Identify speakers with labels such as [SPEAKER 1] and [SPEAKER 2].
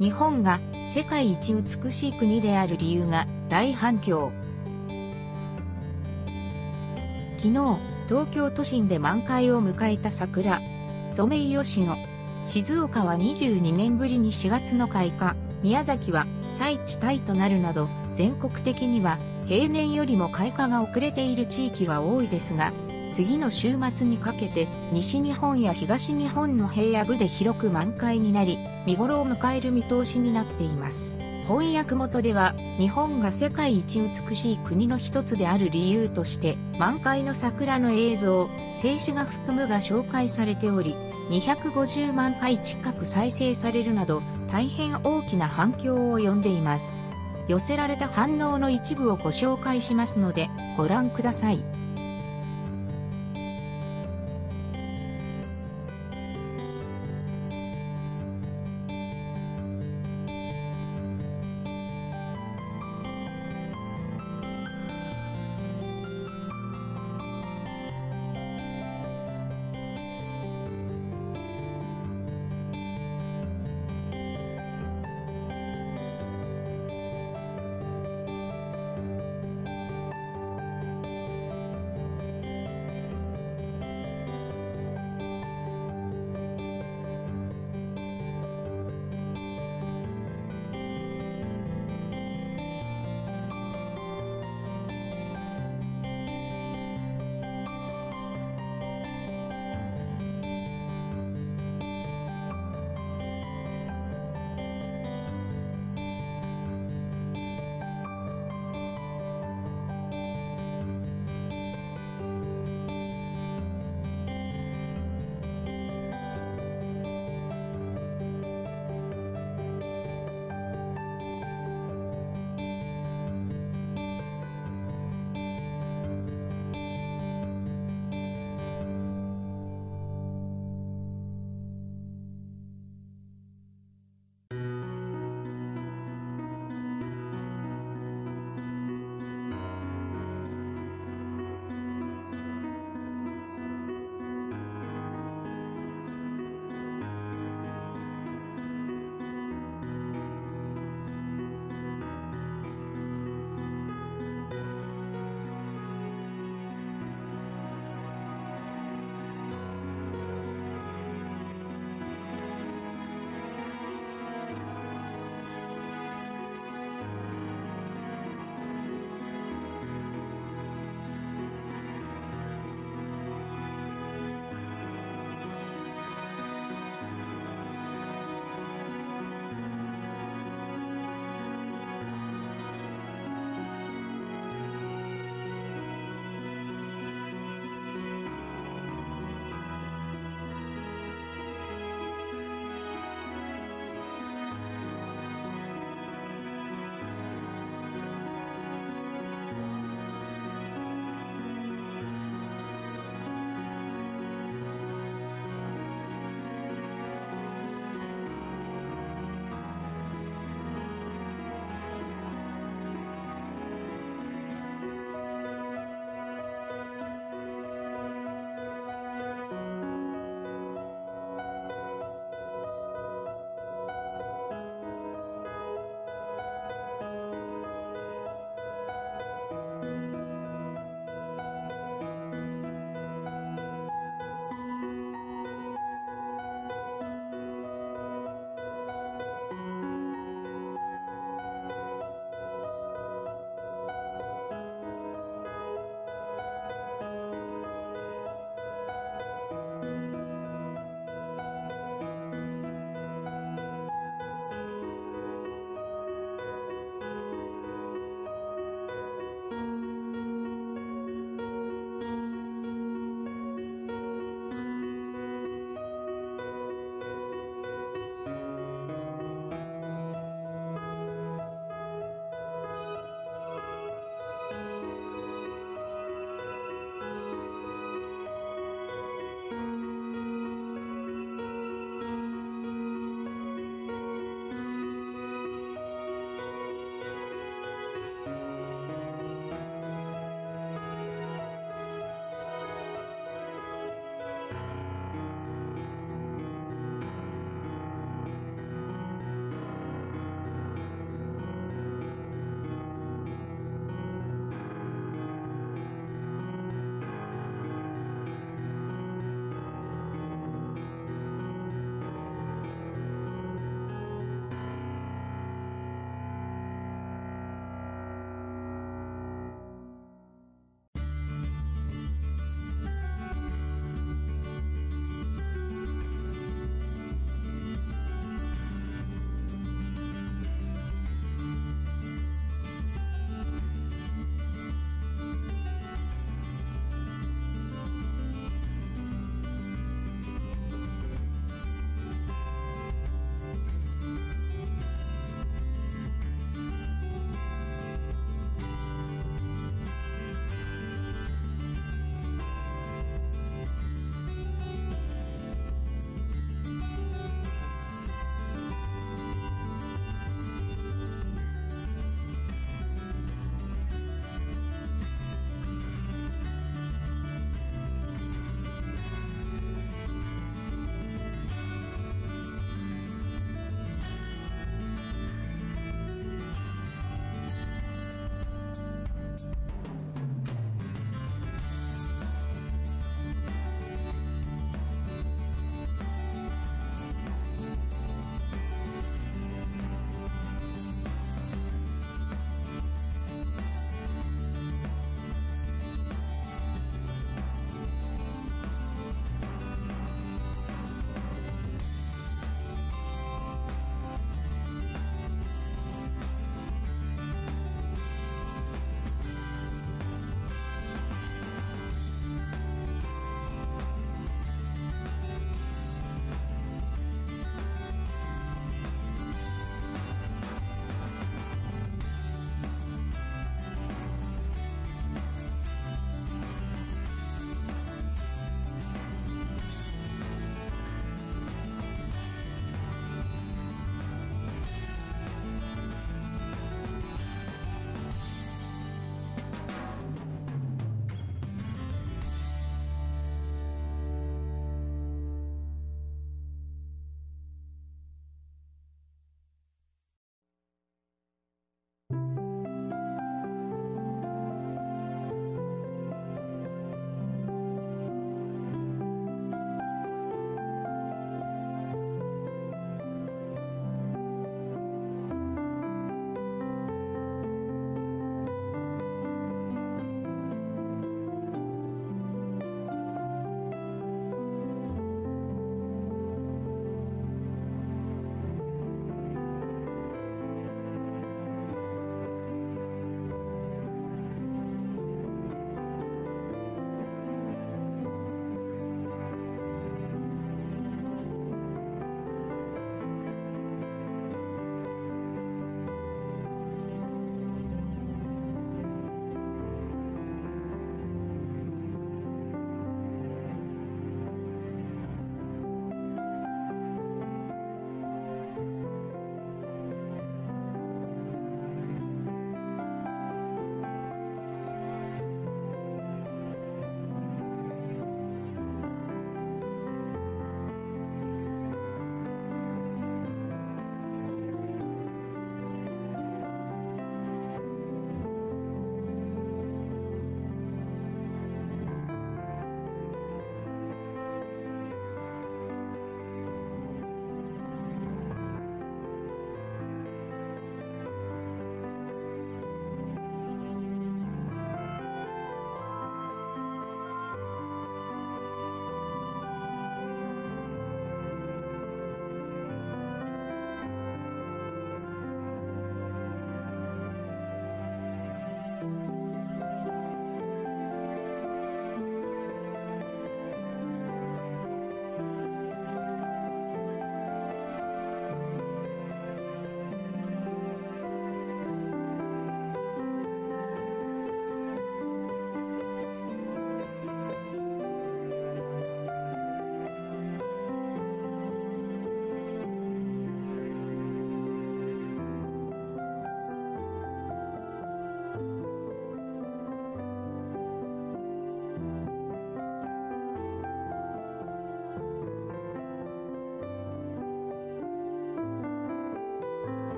[SPEAKER 1] 日本が世界一美しい国である理由が大反響。昨日、東京都心で満開を迎えた桜、ソメイヨシノ。静岡は22年ぶりに4月の開花、宮崎は最地タイとなるなど、全国的には平年よりも開花が遅れている地域が多いですが、次の週末にかけて西日本や東日本の平野部で広く満開になり、見頃を迎える見通しになっています。翻訳元では、日本が世界一美しい国の一つである理由として、満開の桜の映像、静止画含むが紹介されており、250万回近く再生されるなど、大変大きな反響を呼んでいます。寄せられた反応の一部をご紹介しますので、ご覧ください。